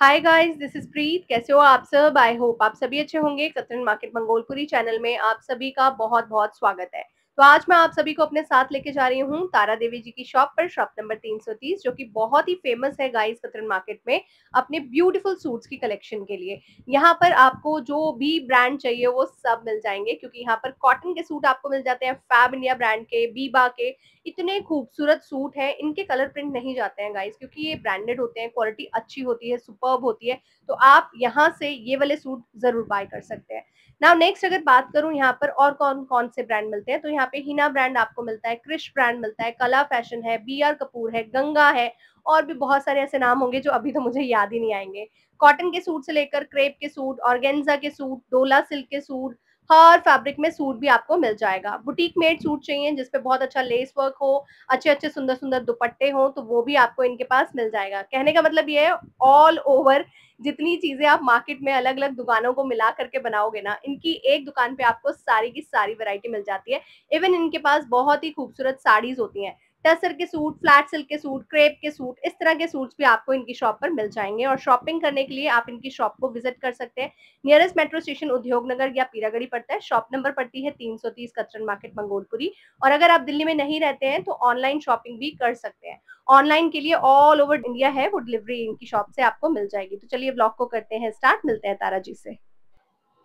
Hi guys this is Preet कैसे हो आप सब? आई होप आप सभी अच्छे होंगे। कतरन मार्केट मंगोलपुरी चैनल में आप सभी का बहुत बहुत स्वागत है। तो आज मैं आप सभी को अपने साथ लेके जा रही हूँ तारा देवी जी की शॉप पर शॉप नंबर 330 जो कि बहुत ही फ़ेमस है गाइस कतरन मार्केट में अपने ब्यूटीफुल सूट्स की कलेक्शन के लिए। यहाँ पर आपको जो भी ब्रांड चाहिए वो सब मिल जाएँगे, क्योंकि यहाँ पर कॉटन के सूट आपको मिल जाते हैं फैब इंडिया ब्रांड के बीबा के, इतने खूबसूरत सूट हैं, इनके कलर प्रिंट नहीं जाते हैं गाइस क्योंकि ये ब्रांडेड होते हैं क्वालिटी अच्छी होती है सुपर्ब होती है तो आप यहाँ से ये वाले सूट ज़रूर बाय कर सकते हैं। नाउ नेक्स्ट अगर बात करूँ यहाँ पर और कौन कौन से ब्रांड मिलते हैं तो यहाँ पे हिना ब्रांड आपको मिलता है क्रिश ब्रांड मिलता है कला फ़ैशन है बी आर कपूर है गंगा है, और भी बहुत सारे ऐसे नाम होंगे जो अभी तो मुझे याद ही नहीं आएँगे। कॉटन के सूट से लेकर क्रेप के सूट ऑर्गेन्जा के सूट डोला सिल्क के सूट हर फैब्रिक में सूट भी आपको मिल जाएगा। बुटीक मेड सूट चाहिए जिसपे बहुत अच्छा लेस वर्क हो, अच्छे अच्छे सुंदर सुंदर दुपट्टे हो तो वो भी आपको इनके पास मिल जाएगा। कहने का मतलब ये है ऑल ओवर जितनी चीज़ें आप मार्केट में अलग अलग दुकानों को मिला करके बनाओगे ना, इनकी एक दुकान पे आपको सारी की सारी वैरायटी मिल जाती है। इवन इनके पास बहुत ही खूबसूरत साड़ीज होती हैं। टसर के सूट, फ्लैट सिल्क के सूट, क्रेप के सूट, इस तरह के सूट्स भी आपको इनकी शॉप पर मिल जाएँगे और शॉपिंग करने के लिए आप इनकी शॉप को विज़िट कर सकते हैं। नियरेस्ट मेट्रो स्टेशन उद्योग नगर या पीरागढ़ी पड़ता है। शॉप नंबर पड़ती है तीन सौ तीस कतरन मार्केट मंगोलपुरी। और अगर आप दिल्ली में नहीं रहते हैं तो ऑनलाइन शॉपिंग भी कर सकते हैं। ऑनलाइन के लिए ऑल ओवर इंडिया है वो डिलीवरी इनकी शॉप से आपको मिल जाएगी। तो चलिए ब्लॉग को करते हैं स्टार्ट मिलते हैं तारा जी से।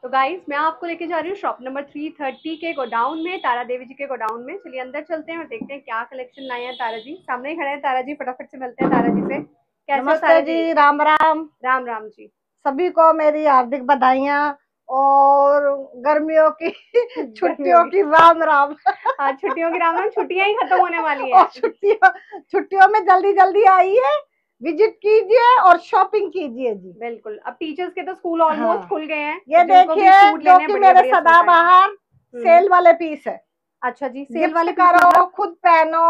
तो गाइज़ मैं आपको लेके जा रही हूँ शॉप नंबर थ्री थर्टी के गोडाउन में तारा देवी जी के गोडाउन में। चलिए अंदर चलते हैं और देखते हैं क्या कलेक्शन लाए हैं तारा जी। सामने खड़े हैं तारा जी फटाफट से मिलते हैं तारा जी से। कैसे तारा जी? राम राम। राम राम जी। सभी को मेरी हार्दिक बधाइयाँ और गर्मियों की छुट्टियों की राम राम। हाँ छुट्टियों की राम राम छुट्टियाँ ही खत्म होने वाली है। छुट्टियों छुट्टियों में जल्दी जल्दी आई है। विज़िट कीजिए और शॉपिंग कीजिए जी। बिल्कुल। अब टीचर्स के तो स्कूल ऑलमोस्ट हाँ। खुल गए हैं ये देखिए जो कि मेरे सदा बाहर हम्म। सेल वाले पीस है। अच्छा जी सेल वाले करो खुद पहनो।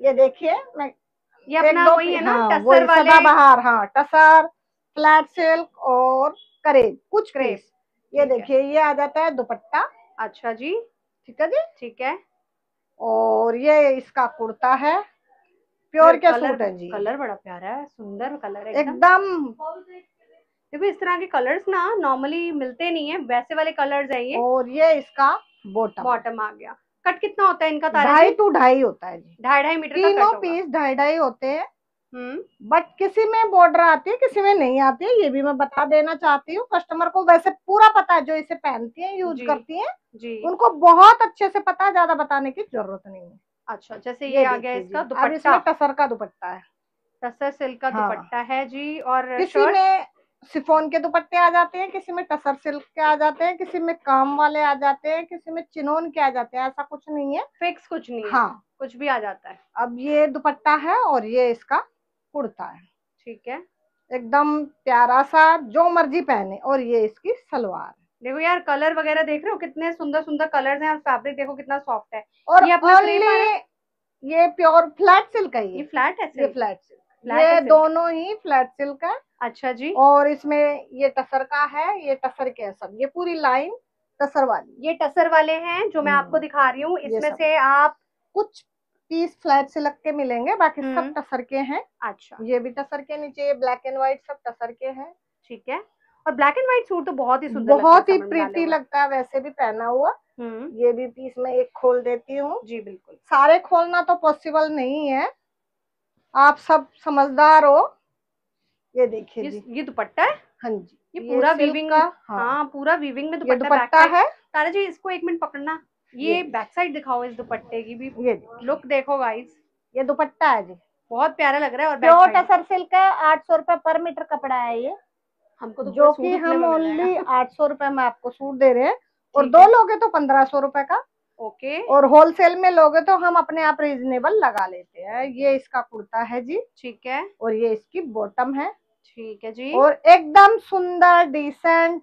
ये देखिए मैं ये अपना वही है ना हाँ, टसर वाले। सदाबहार हाँ टसर फ्लैट सिल्क और करेब कुछ क्रेप ये देखिए ये आ जाता है दुपट्टा। अच्छा जी। ठीक है जी? ठीक है। और ये इसका कुर्ता है। प्योर क्या कलर- सूट है जी? कलर बड़ा प्यारा है सुंदर कलर है एकदम। देखो इस तरह के कलर्स ना नॉर्मली मिलते नहीं है वैसे वाले कलर्स है ये। और ये इसका बॉटम बॉटम आ गया। कट कितना होता है इनका ढाई टू ढाई होता है जी। ढाई ढाई मीटर तीनों पीस ढाई ढाई होते हैं। हम्म। बट किसी में बॉर्डर आती है किसी में नहीं आती है ये भी मैं बता देना चाहती हूँ। कस्टमर को वैसे पूरा पता है जो इसे पहनती है यूज़ करती है। जी। उनको बहुत अच्छे से पता है ज़्यादा बताने की ज़रूरत नहीं है। अच्छा जैसे ये आ गया इसका दुपट्टा। इसमें टसर का दुपट्टा है। टसर सिल्क का हाँ। दुपट्टा है जी और किसी में सिफोन के दुपट्टे आ जाते हैं किसी में टसर सिल्क के आ जाते हैं किसी में काम वाले आ जाते हैं किसी में चिनोन के आ जाते हैं ऐसा कुछ नहीं है। फिक्स कुछ नहीं हाँ। कुछ भी आ जाता है। अब ये दुपट्टा है और ये इसका कुर्ता है। ठीक है। एकदम प्यारा सा जो मर्ज़ी पहने और ये इसकी सलवार है। देखो यार कलर वगैरह देख रहे हो? कितने सुंदर सुंदर कलर्स हैं और फैब्रिक देखो कितना सॉफ्ट है। और ये अपना ये प्योर फ्लैट सिल्क है ये। फ्लैट है ये फ्लैट सिल्क ये दोनों ही फ्लैट सिल्क है। अच्छा जी। और इसमें ये टसर का है ये टसर के है सब। ये पूरी लाइन टसर वाली। ये टसर वाले हैं जो मैं हम्म, आपको दिखा रही हूँ। इसमें से आप कुछ पीस फ्लैट सिल्क के मिलेंगे बाकी सब हम्म। टसर के हैं। अच्छा। ये भी टसर के नीचे ये ब्लैक एंड व्हाइट सब टसर के हैं। ठीक है। और ब्लैक एंड व्हाइट सूट तो बहुत ही सुंदर बहुत ही प्रीति लगता है वैसे भी पहना हुआ। हम्म। ये भी पीस मैं एक खोल देती हूँ। जी बिल्कुल। सारे खोलना तो पॉसिबल नहीं है। आप सब समझदार हो। ये देखिए ये ये दुपट्टा है? हाँ जी। ये पूरा silk वीविंग का हाँ, हाँ पूरा वीविंग में दुपट्टा दुपट्टा है। तारा जी इसको एक मिनट पकड़ना। ये ये। बैक साइड दिखाओ इस दुपट्टे की भी। ये लुक देखो गाइस ये दुपट्टा है जी। बहुत प्यारा लग रहा है और प्योर टसर सिल्क है आठ सौ रुपए पर मीटर कपड़ा है ये। हमको तो जो कि हम ओनली आठ सौ रुपए में आपको सूट दे रहे हैं और दो लोगे तो पंद्रह सौ रुपए का। ओके। और होलसेल में लोगे तो हम अपने आप रीजनेबल लगा लेते हैं। ये इसका कुर्ता है जी। ठीक है। और ये इसकी बॉटम है। ठीक है जी। और एकदम सुंदर डिसेंट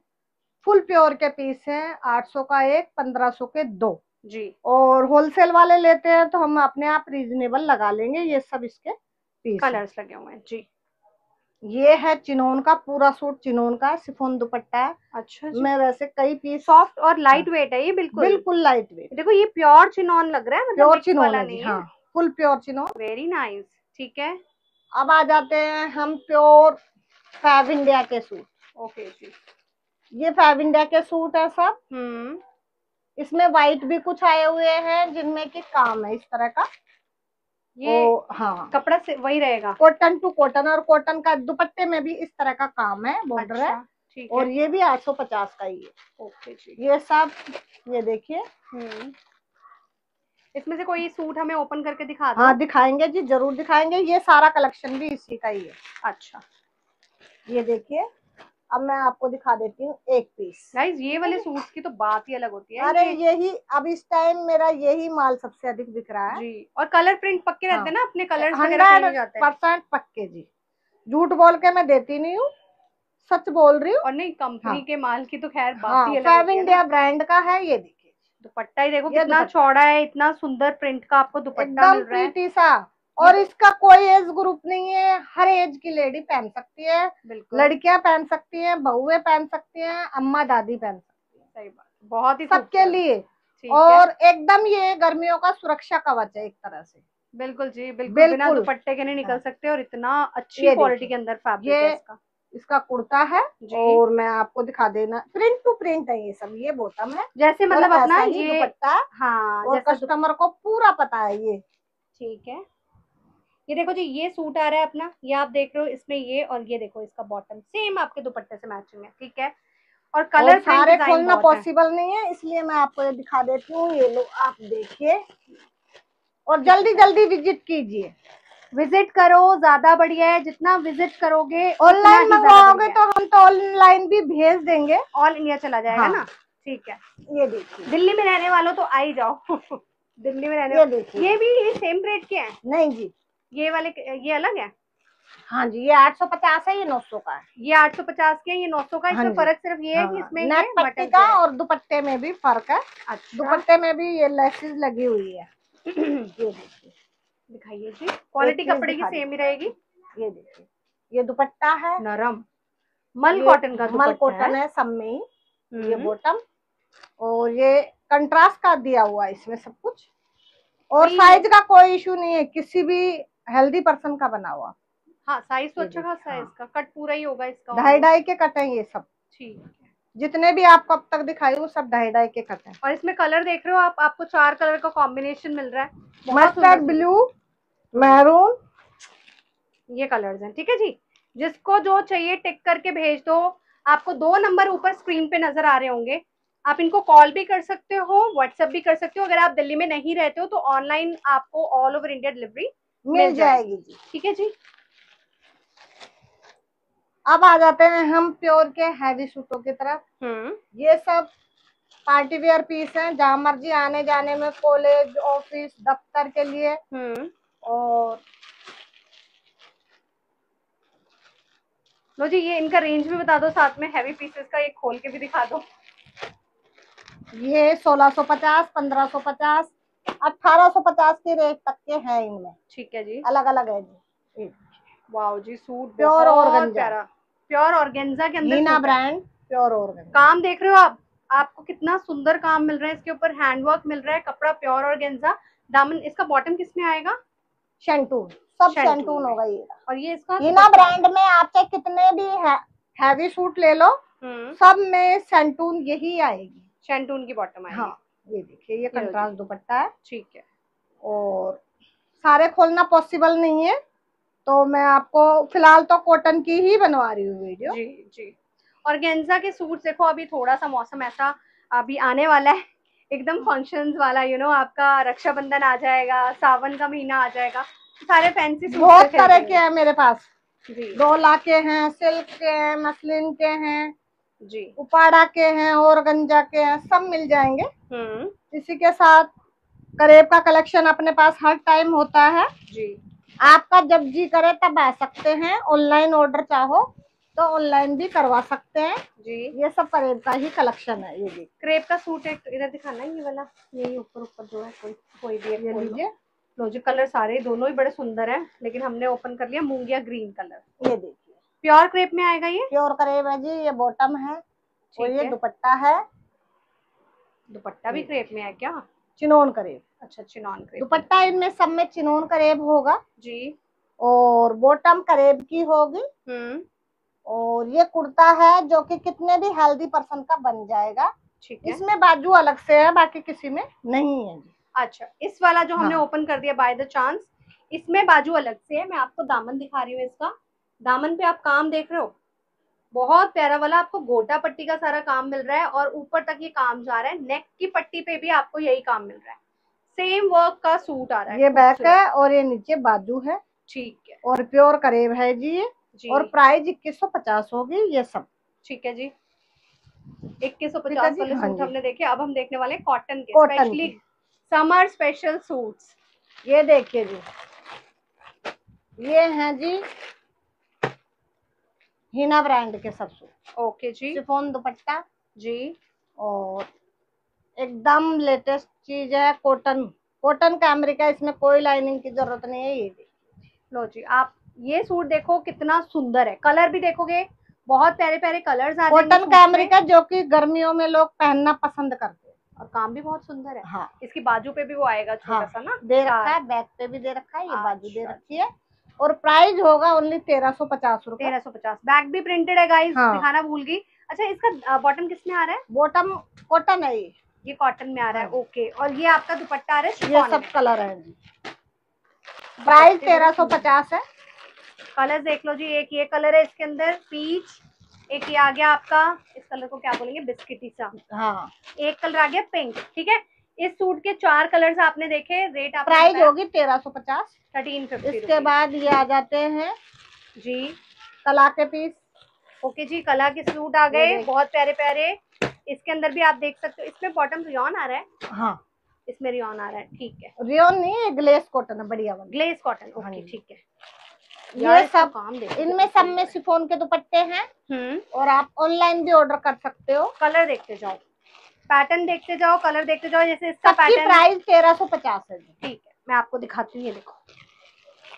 फुल प्योर के पीस हैं। 800 का एक 1500 के दो। जी। और होलसेल वाले लेते हैं तो हम अपने आप रीजनेबल लगा लेंगे। ये सब इसके पीस कलर्स लगे हुए हैं। जी। ये है चिनोन का पूरा सूट चिनोन का सिफोन दुपट्टा है। अच्छा जी। मैं वैसे कई पीस सॉफ्ट और लाइट वेट है ये बिल्कुल? बिल्कुल लाइट वेट। देखो ये प्योर चिनॉन लग रहा है मतलब प्योर चिनोन वाला नहीं हाँ। Full pure chinon. Very nice ठीक है? अब आ जाते हैं हम प्योर फैब इंडिया के सूट। ओके जी। ये फैब इंडिया के सूट है सब। हम्म। इसमें व्हाइट भी कुछ आए हुए हैं जिनमें की काम है इस तरह का। ये ओ, हाँ। कपड़ा से वही रहेगा। कॉटन टू कॉटन और कॉटन का दुपट्टे में भी इस तरह का काम है बॉर्डर है। अच्छा, ठीक और है। ये भी 850 का ही है। ओके ये सब ये देखिए। हम्म। इसमें से कोई सूट हमें ओपन करके दिखा दो? हाँ दिखाएँगे जी ज़रूर दिखाएँगे। ये सारा कलेक्शन भी इसी का ही है। अच्छा। ये देखिए। अब मैं आपको दिखा देती हूँ एक पीस गाइस ये वाले सूट्स की तो बात ही अलग होती है अरे यही अब इस टाइम मेरा यही माल सबसे अधिक बिक रहा है। जी और कलर प्रिंट पक्के रहते हैं। ना अपने हो हैं परसेंट पक्के जी। झूठ बोल के मैं देती नहीं हूँ सच बोल रही हूँ। और नहीं कंपनी हाँ। के माल की तो खैर बात हाँ ही अलग है इंडिया। ब्रांड का है ये देखिए। दुपट्टा ही देखो कितना चौड़ा है इतना सुंदर प्रिंट का आपको दुपट्टा मिल रहा है। सा। और इसका कोई एज ग्रुप नहीं है। हर एज की लेडी पहन सकती है बिल्कुल। लड़कियाँ पहन सकती हैं बहुएँ पहन सकती हैं अम्मा दादी पहन सकती हैं। सही बात बहुत ही सबके लिए। और एकदम ये गर्मियों का सुरक्षा कवच है एक तरह से। बिल्कुल जी बिल्कुल बिल्कुल। बिना दुपट्टे के नहीं निकल हाँ। सकते और इतना अच्छी क्वालिटी के अंदर फैब्रिक है इसका। इसका कुर्ता है और मैं आपको दिखा देना प्रिंट टू प्रिंट है ये सब ये बोतम है। जैसे मतलब अपना ये दुपट्टा हाँ और कस्टमर को पूरा पता है ये। ठीक है। ये देखो जी ये सूट आ रहा है अपना ये आप देख रहे हो इसमें ये और ये देखो इसका बॉटम सेम आपके दुपट्टे से मैचिंग है ठीक है? और और कलर सारे खोलना पॉसिबल नहीं है इसलिए मैं आपको ये दिखा देती हूँ ये लो आप देखिए। और जल्दी जल्दी विज़िट कीजिए। विज़िट करो ज़्यादा बढ़िया है जितना विज़िट करोगे ऑनलाइन मंगवाओगे तो हम तो ऑनलाइन भी भेज देंगे। ऑल इंडिया चला जाएगा हाँ। ना ठीक है। ये देखिए। दिल्ली में रहने वालों तो आ ही जाओ। दिल्ली में रहने ये ये भी ये सेम रेट के हैं? नहीं जी। ये वाले ये अलग है? हाँ जी ये 850 है ये 900 का है। ये 850 के हैं, ये 900 का हाँ इसमें फ़र्क सिर्फ़ ये है कि हाँ, इसमें नेट पट्टी का और दुपट्टे में भी फ़र्क है। अच्छा। दुपट्टे में भी ये लेसेस लगी हुई है। ये देखिए। दिखाइए जी। क्वालिटी कपड़े की सेम ही रहेगी? ये देखिए। ये दुपट्टा है। नरम। मल कॉटन का मल कॉटन है। सब में ही ये हम्म, बॉटम और ये कंट्रास्ट का दिया हुआ है इसमें सब कुछ। और साइज़ का कोई इशू नहीं है। किसी भी हेल्दी पर्सन का बना हुआ। हाँ साइज़ तो अच्छा खासा है हाँ। इसका। कट पूरा ही होगा इसका ढाई ढाई के कट है ये सब। ठीक है। जितने भी आपको अब तक दिखाई वो सब ढाई ढाई के कट है। और इसमें कलर देख रहे हो आप? आपको चार कलर का कॉम्बिनेशन मिल रहा है। मस्टर्ड। ब्लू मैरून ये कलर्स हैं ठीक है जी? जिसको जो चाहिए टिक करके भेज दो। आपको दो नंबर ऊपर स्क्रीन पे नज़र आ रहे होंगे। आप इनको कॉल भी कर सकते हो व्हाट्सएप भी कर सकते हो। अगर आप दिल्ली में नहीं रहते हो तो ऑनलाइन आपको ऑल ओवर इंडिया डिलीवरी मिल जाएगी। जी। ठीक है जी। अब आ जाते हैं हम प्योर के हैवी सूटों की तरफ़। हम्म। ये सब पार्टी वेयर पीस हैं जहाँ मर्ज़ी आने जाने में कॉलेज ऑफ़िस दफ्तर के लिए। हम्म। और लो जी ये इनका रेंज भी बता दो साथ में हैवी पीसेस का ये खोल के भी दिखा दो। ये 1650, 1550, 1850 के रेट तक के हैं इनमें। ठीक है जी। अलग अलग है जी। वाओ जी सूट बहुत organza। प्यारा प्योर ऑर्गेन्जा के अंदर हीना ब्रांड प्योर ऑर्गन काम देख रहे हो आप? आपको कितना सुंदर काम मिल रहा है। इसके ऊपर हैंडवर्क मिल रहा है कपड़ा प्योर ऑर्गेन्जा दामन इसका बॉटम किसमें आएगा? शेंटून सब शेंटून होगा ये। और ये इसका हीना ब्रांड में आप चाहे कितने भी हैवी सूट ले लो हम्म। सब में शेंटून यही आएगी। शैंटून की बॉटम आएगी। हाँ। ये देखिए ये कंट्रास्ट दुपट्टा है। ठीक है। और सारे खोलना पॉसिबल नहीं है तो मैं आपको फ़िलहाल तो कॉटन की ही बनवा रही हूँ वीडियो जी जी। और गेंजा के सूट देखो अभी थोड़ा सा मौसम ऐसा अभी आने वाला है। एकदम फ़ंक्शंस वाला यू नो आपका रक्षाबंधन आ जाएगा सावन का महीना आ जाएगा। सारे फैंसी सूट बहुत तरह के हैं मेरे पास। जी। डोला के हैं सिल्क के हैं मसलिन के हैं। जी। उपाड़ा के हैं और गंजा के हैं सब मिल जाएँगे। हम्म। इसी के साथ करेब का कलेक्शन अपने पास हर टाइम होता है। जी। आपका जब जी करे तब आ सकते हैं। ऑनलाइन ऑर्डर चाहो तो ऑनलाइन भी करवा सकते हैं। जी। ये सब करेब का ही कलेक्शन है ये देखिए करेब का सूट एक इधर दिखाना है ये वाला? यही ऊपर ऊपर जो है कोई कोई भी ये लीजिए। लो जी कलर सारे दोनों ही बड़े सुंदर हैं लेकिन हमने ओपन कर लिया मूंगिया ग्रीन कलर। ये देखिए। प्योर क्रेप में आएगा ये? प्योर करेब है जी ये बॉटम है और ये दुपट्टा है। दुपट्टा भी क्रेप में है क्या? चिनोन करेब अच्छा चिनॉन क्रेप। दुपट्टा इनमें सब में चिनोन करेब होगा। जी। और बॉटम करेब की होगी। हम्म। और ये कुर्ता है जो कि कितने भी हेल्दी पर्सन का बन जाएगा। ठीक है। इसमें बाजू अलग से है बाकी किसी में नहीं है जी। अच्छा इस वाला जो हमने हाँ। ओपन कर दिया बाय द चांस इसमें बाजू अलग से है। मैं आपको दामन दिखा रही हूँ इसका। दामन पे आप काम देख रहे हो? बहुत प्यारा वाला आपको गोटा पट्टी का सारा काम मिल रहा है और ऊपर तक ये काम जा रहा है। नेक की पट्टी पे भी आपको यही काम मिल रहा है। सेम वर्क का सूट आ रहा है। ये बैक है और ये नीचे बाजू है। ठीक है। और प्योर करेब है जी ये। जी। और प्राइस इक्कीस सौ पचास होगी ये सब। ठीक है जी। इक्कीस सौ पचास वाले हाँ सूट हमने देखे। अब हम देखने वाले कॉटन के। स्पेशली समर स्पेशल सूट्स ये देखिए जी। ये है जी हिना ब्रांड के सब सूट ओके जी। शिफोन दुपट्टा। जी। और एकदम लेटेस्ट चीज़ है कॉटन। कॉटन का अमेरिका इसमें कोई लाइनिंग की ज़रूरत नहीं है ये देखिए। लो जी आप ये सूट देखो कितना सुंदर है। कलर भी देखोगे बहुत प्यारे प्यारे कलर्स आ कॉटन का अमेरिका जो कि गर्मियों में लोग पहनना पसंद करते हैं। और काम भी बहुत सुंदर है। हाँ। इसकी बाजू पे भी वो आएगा छोटा हाँ, सा ना दे रखा है बैक पे भी दे रखा है ये बाजू दे अच्छा। रखी है। और प्राइस होगा ओनली तेरह सौ पचास रूपए। तेरह सौ पचास। बैक भी प्रिंटेड है गाइस हाँ। दिखाना भूल गई। अच्छा इसका बॉटम किसमें आ रहा है? बॉटम कॉटन है ये। ये कॉटन में आ रहा है हाँ। ओके और ये आपका दुपट्टा आ रहा है ये सब कलर है। प्राइस तेरह सौ पचास है। कलर देख लो जी एक ये कलर है इसके अंदर पीच एक ये आ गया आपका इस कलर को क्या बोलेंगे बिस्किटी सा। हाँ। एक कलर आ गया पिंक ठीक है? इस सूट के चार कलर्स आपने देखे रेट आप प्राइस होगी तेरह सौ पचास। थर्टीन फिफ्टी इसके बाद ये आ जाते हैं जी। कला के पीस। ओके जी कला के सूट आ गए बहुत प्यारे प्यारे इसके अंदर भी आप देख सकते हो। इसमें बॉटम रियॉन आ रहा है। हाँ। इसमें रियॉन आ रहा है ठीक है। रियोन नहीं है ग्लेस कॉटन है बढ़िया वाली। ग्लेस कॉटन हाँ ओके ठीक है। ये सब काम देखो। इनमें सब में सिफोन के दुपट्टे हैं। हम्म। और आप ऑनलाइन भी ऑर्डर कर सकते हो। कलर देखते जाओ। पैटर्न देखते जाओ कलर देखते जाओ जैसे इसका पैटर्न प्राइस तेरह सौ पचास है। ठीक है मैं आपको दिखाती हूँ ये देखो।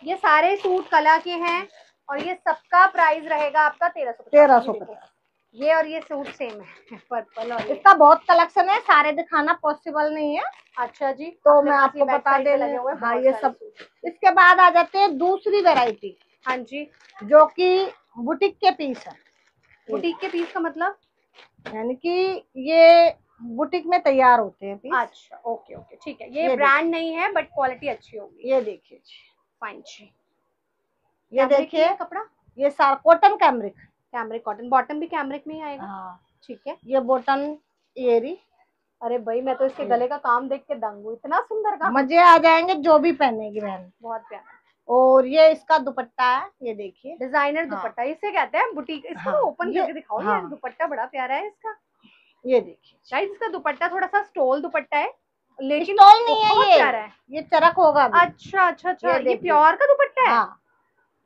ये सारे सूट कला के हैं और ये सबका प्राइस रहेगा आपका तेरह सौ तेरह सौ ये और ये सूट सेम है पर्पल और इसका बहुत कलेक्शन है सारे दिखाना पॉसिबल नहीं है। अच्छा जी तो मैं आपको बता दे हाँ ये सब इसके बाद आ जाते हैं दूसरी वेराइटी हाँ जी। जो कि बुटीक के पीस है। बुटीक के पीस का मतलब? यानी कि ये बुटीक में तैयार होते हैं पीस अच्छा ओके ओके ठीक है। ये ये ब्रांड नहीं है बट क्वालिटी अच्छी होगी। ये देखिए जी। फाइन जी। ये देखिए कपड़ा? ये सारा cotton cambric cambric cotton bottom भी कैमरिक में ही आएगा? हाँ। ठीक है। ये बॉटन एरी अरे भाई मैं तो इसके गले का काम देख के दंग हूँ। इतना सुंदर काम। मज़े आ जाएँगे जो भी पहनेगी बहन। बहुत प्यारा। और ये इसका दुपट्टा है ये देखिए। डिज़ाइनर हाँ। दुपट्टा इसे कहते हैं बुटीक। इसको हाँ, ओपन करके दिखाओ। हाँ। दुपट्टा बड़ा प्यारा है इसका। ये देखिए। गाइस इसका दुपट्टा थोड़ा सा स्टोल दुपट्टा है लेकिन स्टॉल नहीं है ये। है। ये चरक होगा अच्छा अच्छा अच्छा। ये ये प्योर का दुपट्टा है? हाँ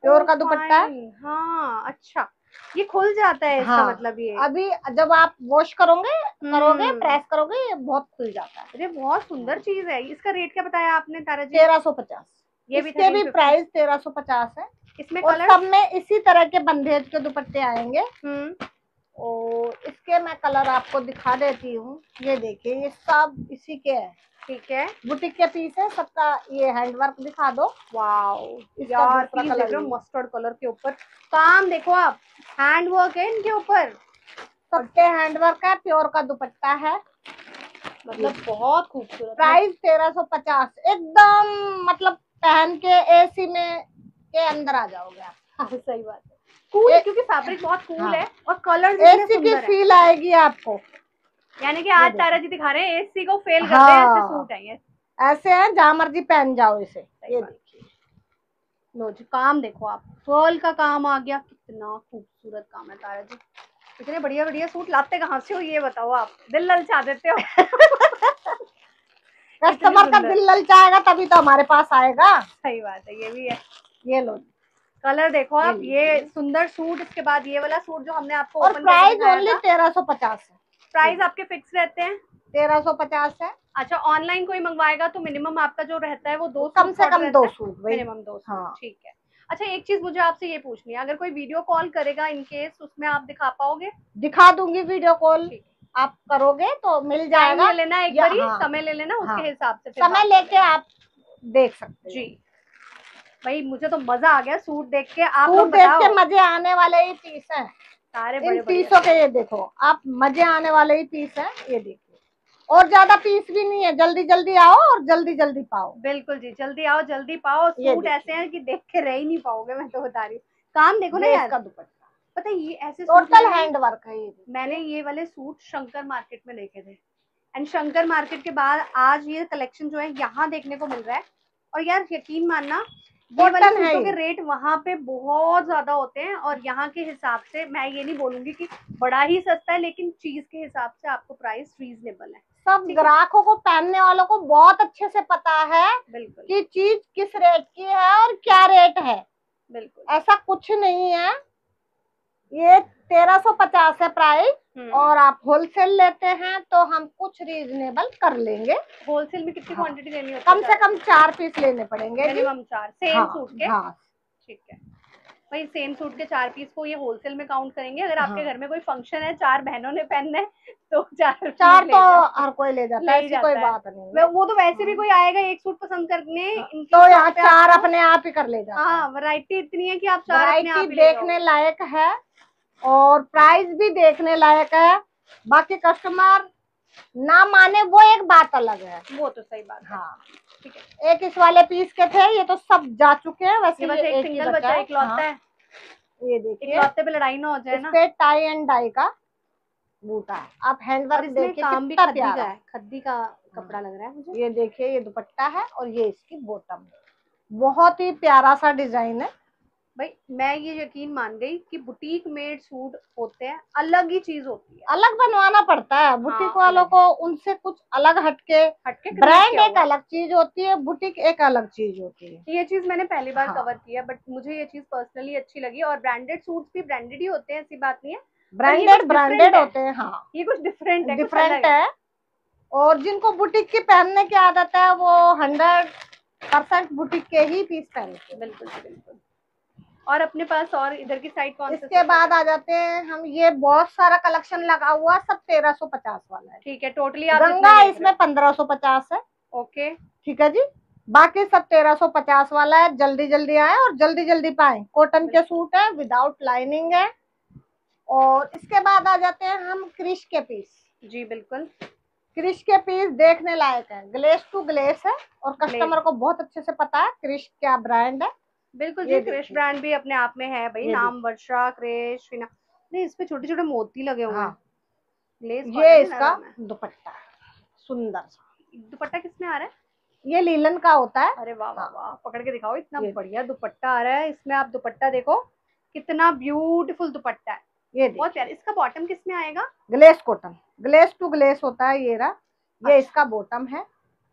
प्योर Oh, का दुपट्टा है। हाँ अच्छा। ये खुल जाता है इसका हाँ, मतलब ये। अभी जब आप वॉश करोगे करोगे हम्म, प्रेस करोगे ये बहुत खुल जाता है। अरे बहुत सुंदर चीज़ है। इसका रेट क्या बताया आपने तारा जी? तेरह सौ पचास। ये भी इसके भी प्राइस तेरह सौ पचास है। इसमें कलर सब में इसी तरह के बंदेज के दुपट्टे आएँगे। हम्म। और इसके मैं कलर आपको दिखा देती हूँ। ये देखिए ये सब इसी के है। ठीक है। बुटीक के पीस है सबका ये हैंडवर्क दिखा दो। वाओ यार कलर। मस्टर्ड कलर के ऊपर। काम देखो आप हैंड वर्क है इनके ऊपर। सब पे हैंडवर्क है प्योर का दुपट्टा है। मतलब बहुत खूबसूरत प्राइस तेरह सौ पचास। एकदम मतलब पहन के एसी में के अंदर आ जाओगे आप। सही बात है। कूल क्योंकि फैब्रिक बहुत कूल हाँ। है और कलर एसी की फील आएगी आपको। यानी कि आज तारा जी दिखा रहे हैं एसी को फेल करते हैं ऐसे हाँ। सूट है ये। ऐसे है जहाँ मर्ज़ी पहन जाओ इसे। ये देखिए। लो जी काम देखो आप। फर्ल का काम आ गया कितना खूबसूरत काम है तारा जी इतने बढ़िया बढ़िया सूट लाते कहाँ से हो ये बताओ आप। दिल ललचा देते हो। कस्टमर का दिल ललचाएगा तभी तो हमारे पास आएगा। सही बात है ये भी है। ये लो। कलर देखो आप ये सुंदर सूट इसके बाद ये वाला सूट जो हमने आपको और प्राइस ओनली तेरह सौ पचास है। प्राइस आपके फिक्स रहते हैं? तेरह सौ पचास है। अच्छा ऑनलाइन कोई मंगवाएगा तो मिनिमम आपका जो रहता है वो दो कम से कम दो सूट मिनिमम दो सूट हाँ। ठीक है। अच्छा एक चीज़ मुझे आपसे ये पूछनी है अगर कोई वीडियो कॉल करेगा इनकेस उसमें आप दिखा पाओगे? दिखा दूँगी वीडियो कॉल आप करोगे तो मिल जाएगा ले लेना एक बार हाँ। समय ले लेना उसके हाँ। हिसाब से समय लेके आप देख सकते जी। भाई मुझे तो मज़ा आ गया सूट देख के। आप सूट देख के मज़े आने वाले ही पीस हैं। सारे इन पीसों के ये देखो आप मज़े आने वाले ही पीस है ये देखिए। और ज़्यादा पीस भी नहीं है जल्दी जल्दी आओ और जल्दी जल्दी पाओ। बिल्कुल जी जल्दी आओ जल्दी पाओ। सूट ऐसे हैं कि देख के रह ही नहीं पाओगे मैं तो बता रही हूँ। काम देखो ना यार। दुपट्टा। पता है ये ऐसे टोटल हैंड वर्क है ये मैंने ये वाले सूट शंकर मार्केट में लेके थे। एंड शंकर मार्केट के बाद आज ये कलेक्शन जो है यहाँ देखने को मिल रहा है। और यार यकीन मानना ये है के रेट वहाँ पे बहुत ज़्यादा होते हैं और यहाँ के हिसाब से मैं ये नहीं बोलूँगी कि बड़ा ही सस्ता है लेकिन चीज़ के हिसाब से आपको प्राइस रीजनेबल है। सब ग्राहकों को पहनने वालों को बहुत अच्छे से पता है बिल्कुल। कि चीज़ किस रेट की है और क्या रेट है। बिल्कुल। ऐसा कुछ नहीं है। ये तेरह सौ पचास है प्राइस हम्म। और आप होलसेल लेते हैं तो हम कुछ रीजनेबल कर लेंगे। होलसेल में कितनी हाँ। क्वांटिटी लेनी होती कम से कम चार पीस लेने पड़ेंगे मिनिमम चार सेम हाँ, सूट के? हाँ। ठीक है। भाई सेम सूट के चार पीस को ये होलसेल में काउंट करेंगे। अगर हाँ। आपके हाँ। घर में कोई फ़ंक्शन है चार बहनों ने पहनना है तो चार चार तो हर कोई ले जाता है कोई है। बात नहीं वो तो वैसे भी कोई आएगा एक सूट पसंद करने इनकी तो यहाँ चार अपने आप ही कर ले जाता है। हाँ वैरायटी इतनी है कि आप चार ही देखने लायक है और प्राइस भी देखने लायक है। बाकी कस्टमर ना माने वो एक बात अलग है। वो तो सही बात है। हाँ। ठीक है। एक इस वाले पीस के थे ये तो सब जा चुके हैं वैसे बस एक सिंगल बचा एक है। इकलौता हाँ, है। ये देखिए। इकलौते पे लड़ाई ना हो जाए इस ना पे टाई एंड डाई का बूटा है। आप हैंड हैंडवर्क देखिए काम भी खद्दी का है। खद्दी का कपड़ा लग रहा है मुझे। ये देखिए ये दुपट्टा है और ये इसकी बॉटम बहुत ही प्यारा सा डिज़ाइन है। भाई मैं ये यकीन मान गई कि बुटीक मेड सूट होते हैं अलग ही चीज़ होती है। अलग बनवाना पड़ता है। बुटीक हाँ, वालों को उनसे कुछ अलग हटके हटके ब्रांड एक अलग चीज़ होती है बुटीक एक अलग चीज़ होती है। ये चीज़ मैंने पहली बार हाँ। कवर किया बट मुझे ये चीज़ पर्सनली अच्छी लगी और ब्रांडेड सूट भी ब्रांडेड ही होते हैं ऐसी बात नहीं है। ब्रांडेड ब्रांडेड होते हैं हाँ। ये कुछ डिफरेंट है डिफरेंट है। और जिनको बुटीक की पहनने की आदत है वो हंड्रेड परसेंट बुटीक के ही पीस पहनते हैं। बिल्कुल बिल्कुल। और अपने पास और इधर की साइड कौन इसके बाद आ जाते हैं हम ये बहुत सारा कलेक्शन लगा हुआ सब तेरह सौ पचास वाला है। ठीक है टोटली आप गंगा इसमें पंद्रह सौ पचास है। ओके ठीक है जी? बाकी सब तेरह सौ पचास वाला है जल्दी जल्दी आए और जल्दी जल्दी पाए। कॉटन के सूट है विदाउट लाइनिंग है। और इसके बाद आ जाते हैं हम क्रिश के पीस जी बिल्कुल। क्रिश के पीस देखने लायक है। ग्लेस टू ग्लेस है और कस्टमर को बहुत अच्छे से पता है क्रिश क्या ब्रांड है। बिल्कुल जी क्रेश ब्रांड भी अपने आप में है भाई नाम वर्षा क्रेश फिना नहीं इस पे छोटे छोटे मोती लगे हुए हैं। ये इसका दुपट्टा सुंदर सा। दुपट्टा किसमें आ रहा है? ये लीलन का होता है। अरे वाह वाह हाँ। वाह पकड़ के दिखाओ इतना बढ़िया दुपट्टा आ रहा है। इसमें आप दुपट्टा देखो कितना ब्यूटीफुल दुपट्टा है। ये बहुत प्यारा इसका बॉटम किसमें आएगा? Glace cotton glace to glace होता है ये रहा। ये अच्छा। इसका बॉटम है।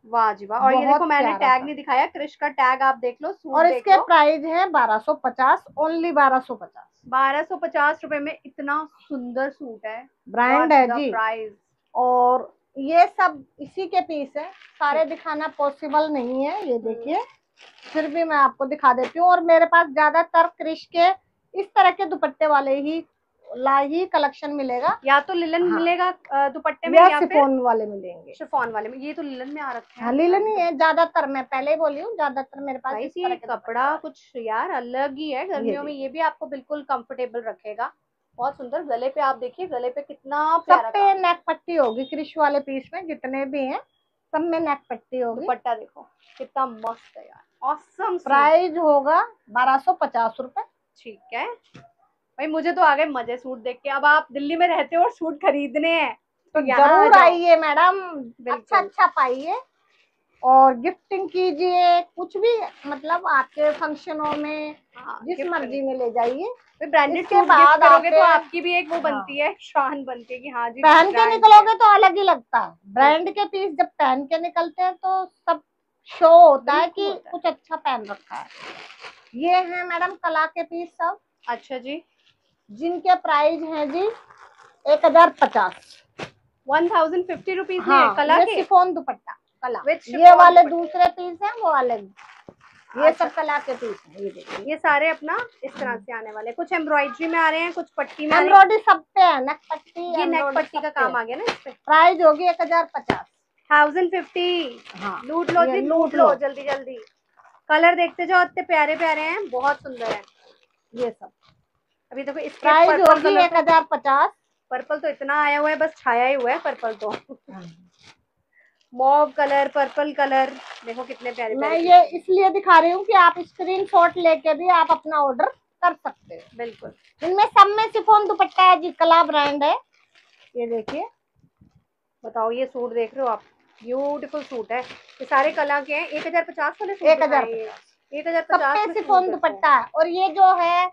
वाह जी वाह। और ये देखो मैंने टैग नहीं दिखाया क्रिश का टैग आप देख लो और इसके प्राइस है बारह सौ पचास ओनली बारह सौ पचास। बारह सौ पचास रुपए में इतना सुंदर सूट है। ब्रांड है जी। प्राइस और ये सब इसी के पीस है। सारे दिखाना पॉसिबल नहीं है ये देखिए। फिर भी मैं आपको दिखा देती हूँ। और मेरे पास ज़्यादातर क्रिश के इस तरह के दुपट्टे वाले ही ला ही कलेक्शन मिलेगा। या तो लिलन हाँ। मिलेगा दुपट्टे में या या फिर वाले मिलेंगे शिफॉन वाले में। ये तो लिलन में आ रखा है। हाँ लीलन ही है ज़्यादातर मैं पहले ही बोली हूँ ज़्यादातर मेरे पास इस ये कपड़ा कुछ यार अलग ही है गर्मियों में ये भी आपको बिल्कुल कंफर्टेबल रखेगा। बहुत सुंदर गले पे आप देखिए गले पे कितना सब पे नेक पट्टी होगी क्रिश वाले पीस में जितने भी हैं सब में नेक पट्टी होगी। दुपट्टा देखो कितना मस्त है यार। ऑसम प्राइस होगा बारह सौ पचास रूपए। ठीक है। भाई मुझे तो आ गए मज़े सूट देख के। अब आप दिल्ली में रहते हो और सूट खरीदने हैं तो ज़रूर आइए मैडम। अच्छा अच्छा पाइए। और गिफ्टिंग कीजिए कुछ भी मतलब आपके फंक्शनों में हाँ, जिस मर्ज़ी में ले जाइए। ब्रांडेड सूट बाद करोगे तो आपकी भी एक वो बनती है शान बनती है कि हाँ जी पहन के निकलोगे तो अलग ही लगता है। ब्रांड के पीस जब पहन के निकलते हैं तो सब शो होता है कि होता है। कुछ अच्छा पहन रखा है। ये है मैडम कला के पीस सब। अच्छा जी। जिनके प्राइस हैं जी एक हज़ार पचास। वन थाउज़ेंड फिफ्टी रुपीज़ हाँ कला के? शिफोन दुपट्टा कला। ये वाले दूसरे पीस हैं वो अलग ये अच्छा। सब कला के पीस हैं ये देखिए। ये सारे अपना इस तरह से आने वाले कुछ एम्ब्रॉयडरी में आ रहे हैं कुछ पट्टी में एम्ब्रॉयडरी सब पे है नेक पट्टी ये नेक पट्टी का काम आ गया ना इस पे? प्राइस होगी एक हज़ार पचास। Thousand fifty. हाँ लूट लो जी लूट लो। जल्दी जल्दी। कलर देखते जाओ इतने प्यारे प्यारे हैं बहुत सुंदर है। ये सब। अभी देखो इसके प्राइस होगी एक हज़ार पचास। पर्पल तो इतना आया हुआ है बस छाया ही हुआ है पर्पल तो। मॉव कलर पर्पल कलर देखो कितने प्यारे मैं ये इसलिए दिखा रही हूँ कि आप स्क्रीन शॉट लेके भी आप अपना ऑर्डर कर सकते हो। बिल्कुल। इनमें सब में सिफोन दुपट्टा है जी कला ब्रांड है। ये देखिए। बताओ ये सूट देख रहे हो आप? ब्यूटीफुल सूट है। ये सारे कला के हैं। एक हज़ार पचास वाले एक हज़ार एक हज़ार पचास सिफोन दुपट्टा और ये जो है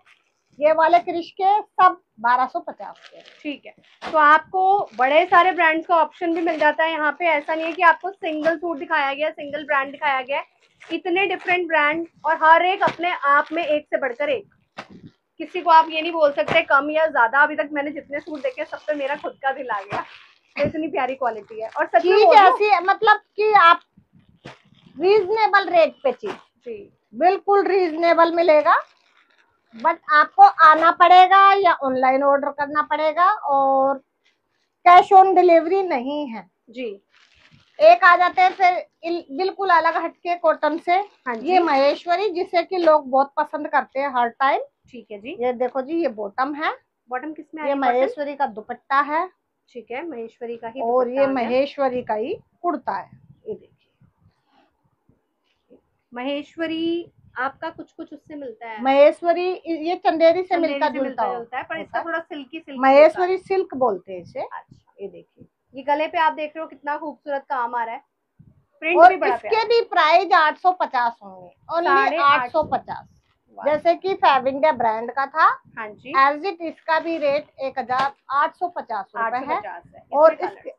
ये वाले क्रिश के सब बारह सौ पचास के। ठीक है। तो आपको बड़े सारे ब्रांड्स का ऑप्शन भी मिल जाता है यहाँ पे। ऐसा नहीं है कि आपको सिंगल सूट दिखाया गया सिंगल ब्रांड दिखाया गया। इतने डिफरेंट ब्रांड और हर एक अपने आप में एक से बढ़कर एक। किसी को आप ये नहीं बोल सकते कम या ज़्यादा। अभी तक मैंने जितने सूट देखे सब पे मेरा खुद का दिल आ गया। इतनी प्यारी क्वालिटी है। और सच में हूँ- ऐसी मतलब कि आप रीजनेबल रेट पे चीज़। जी। बिल्कुल रीजनेबल मिलेगा। बट आपको आना पड़ेगा या ऑनलाइन ऑर्डर करना पड़ेगा और कैश ऑन डिलीवरी नहीं है। जी। एक आ जाते हैं फिर बिल्कुल अलग हटके कॉटन से। हाँ जी। ये महेश्वरी जिसे कि लोग बहुत पसंद करते हैं हर टाइम ठीक है जी। ये देखो जी ये बॉटम है। बॉटम किसमें ये महेश्वरी का दुपट्टा है। ठीक है महेश्वरी का ही और ये महेश्वरी का ही कुर्ता है। ये देखिए। महेश्वरी आपका कुछ कुछ उससे मिलता है। महेश्वरी ये चंदेरी से चंदेरी मिलता जुलता हो। जुलता है पर इसका थोड़ा सिल्की सिल्की महेश्वरी सिल्क बोलते हैं इसे। अच्छा। ये देखिए। ये गले पे आप देख रहे हो कितना खूबसूरत काम आ रहा है। प्रिंट और भी बड़ा इसके भी प्राइस आठ सौ पचास होंगे। ओनली आठ आठ सौ पचास। जैसे कि फैविंडा ब्रांड का था। हाँ जी। एज इट इसका भी रेट एक हज़ार आठ सौ पचास आठ रुपए है। और इसके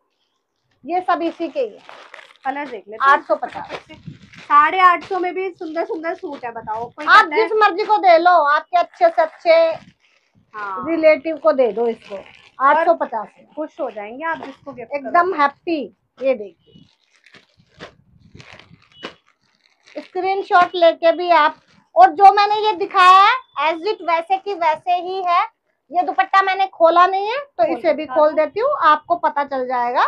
ये सब इसी के ही है। कलर देख लेते हैं। 850 साढ़े आठ सौ में भी सुंदर सुंदर सूट है बताओ। कोई आप जिस मर्ज़ी को दे लो आपके अच्छे से अच्छे हाँ। रिलेटिव को दे दो इसको। आठ सौ पचास। खुश हो जाएँगे आप जिसको एकदम हैप्पी ये देखिए। स्क्रीनशॉट लेके भी आप और जो मैंने ये दिखाया है एज इट वैसे की वैसे ही है। ये दुपट्टा मैंने खोला नहीं है तो इसे भी खोल देती हूँ आपको पता चल जाएगा।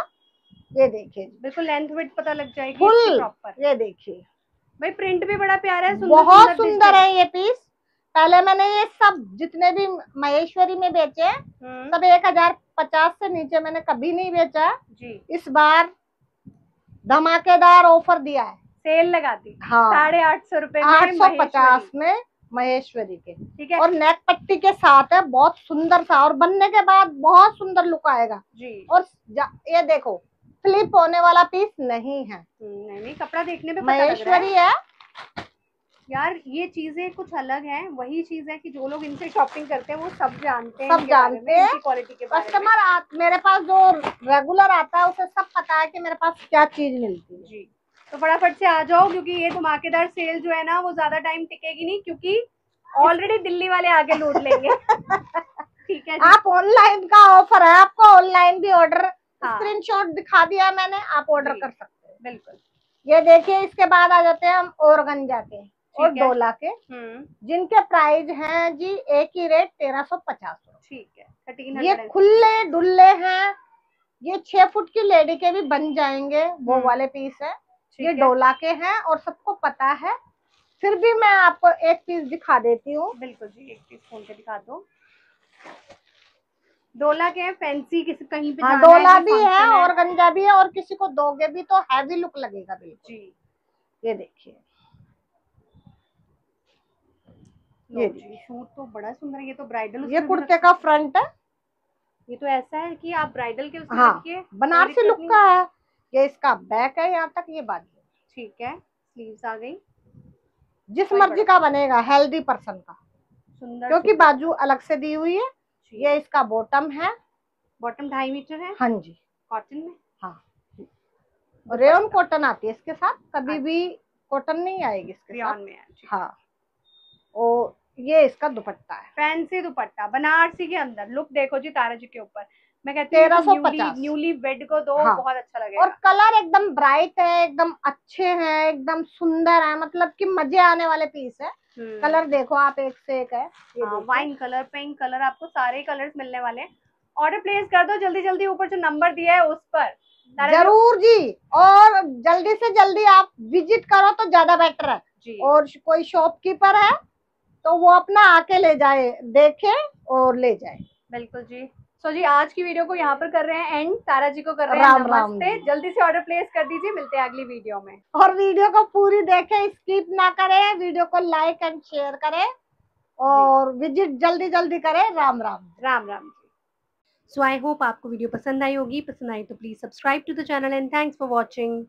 ये देखिए बिल्कुल लेंथ विड्थ पता लग जाएगी फुल ये देखिए। भाई प्रिंट भी बड़ा प्यारा है सुंदर बहुत सुंदर है ये पीस पहले मैंने ये सब जितने भी महेश्वरी में बेचे हैं, हम्म, सब एक हज़ार पचास से नीचे मैंने कभी नहीं बेचा। जी। इस बार धमाकेदार ऑफ़र दिया है। सेल लगा दी। हाँ। साढ़े आठ सौ रुपए में आठ सौ पचास में महेश्वरी के। ठीक है। और नेक पट्टी के साथ है बहुत सुंदर सा। और बनने के बाद बहुत सुंदर लुक आएगा। जी। और ये देखो फ्लिप होने वाला पीस नहीं है। नहीं नहीं कपड़ा देखने में है। महेश्वरी है। यार ये चीज़ें कुछ अलग हैं। वही चीज़ है कि जो लोग इनसे शॉपिंग करते हैं वो सब जानते हैं सब जानते हैं। क्वालिटी के बारे कस्टमर मेरे पास जो रेगुलर आता है उसे सब पता है कि मेरे पास क्या चीज़ मिलती है। जी। तो फटाफट से आ जाओ क्योंकि ये धमाकेदार सेल जो है ना वो ज़्यादा टाइम टिकेगी नहीं क्योंकि ऑलरेडी दिल्ली वाले आगे लूट लेंगे। ठीक है आप ऑनलाइन का ऑफ़र है आपको ऑनलाइन भी ऑर्डर हाँ। स्क्रीनशॉट दिखा दिया मैंने आप ऑर्डर कर सकते हैं। बिल्कुल। ये देखिए इसके बाद आ जाते हैं हम औरगंजा के और ठीक है। डोला के। हम्म। जिनके प्राइस हैं जी एक ही रेट तेरह सौ पचास ठीक है। ये खुले डुल्ले हैं। ये छह फुट की लेडी के भी बन जाएँगे वो हम्म। वाले पीस है। ये डोला के हैं और सबको पता है। फिर भी मैं आपको एक पीस दिखा देती हूँ। बिल्कुल जी एक पीस खोल के दिखा दो। डोला के हैं फैंसी किसी कहीं पे हाँ डोला है, भी है और गंजा भी है और किसी को दोगे भी तो हैवी लुक लगेगा बिल्कुल। जी। ये देखिए। ये सूट तो बड़ा सुंदर है ये तो ब्राइडल ये कुर्ते का फ्रंट है। ये तो ऐसा है कि आप ब्राइडल के उसमें हाँ बनारसी लुक का है। ये इसका बैक है यहाँ तक ये बाजू। ठीक है स्लीव्स आ गई। जिस मर्ज़ी का बनेगा हेल्दी पर्सन का। सुंदर क्योंकि बाजू अलग से दी हुई है ये इसका बॉटम है। बॉटम ढाई मीटर है? हाँ जी। कॉटन में? हाँ। रेयन कॉटन आती है इसके साथ। कभी भी कॉटन नहीं आएगी इसके साथ। में हाँ और ये इसका दुपट्टा है। फैंसी दुपट्टा बनारसी के अंदर। लुक देखो जी तारा जी के ऊपर। मैं कहती हूँ 1350 न्यूली बेड को दो हाँ। बहुत अच्छा लगेगा। और कलर एकदम ब्राइट है एकदम अच्छे हैं एकदम सुंदर है। मतलब कि मज़े आने वाले पीस है। कलर देखो आप एक से एक है हाँ, वाइन कलर पिंक कलर आपको सारे कलर्स मिलने वाले हैं। ऑर्डर प्लेस कर दो जल्दी जल्दी ऊपर जो नंबर दिया है उस पर। ज़रूर जी और जल्दी से जल्दी आप विज़िट करो तो ज़्यादा बेटर है। और कोई शॉपकीपर है तो वो अपना आके ले जाए देखे और ले जाए। बिल्कुल जी। सो जी आज की वीडियो को यहाँ पर कर रहे हैं एंड तारा जी को कर रहे हैं राम राम नमस्ते। जी। जल्दी से ऑर्डर प्लेस कर दीजिए मिलते हैं अगली वीडियो में। और वीडियो को पूरी देखें स्किप ना करें वीडियो को लाइक एंड शेयर करें और विज़िट जल्दी जल्दी करें। Ram Ram Ram Ram ji. So I hope आपको वीडियो पसंद आई होगी। पसंद आई तो please subscribe to the channel and thanks for watching